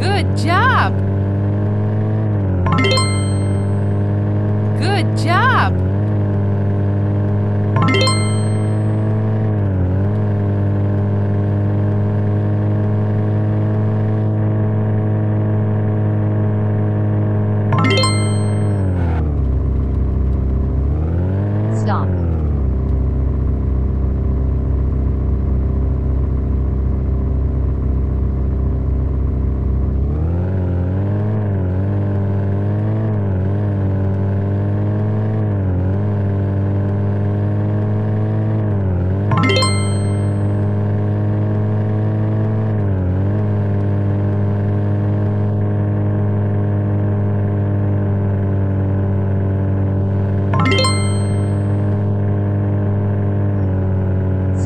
Good job!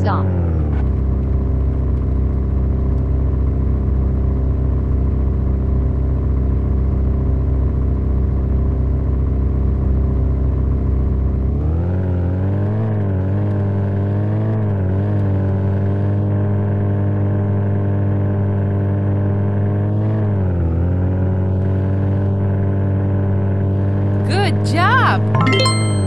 Stop. Good job!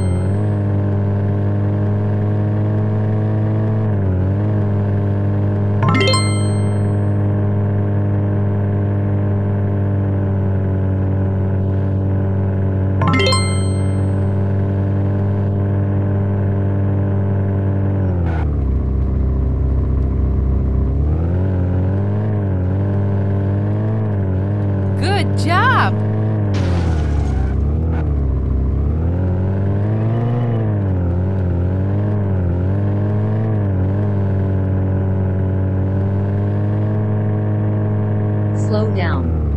Good job! Slow down.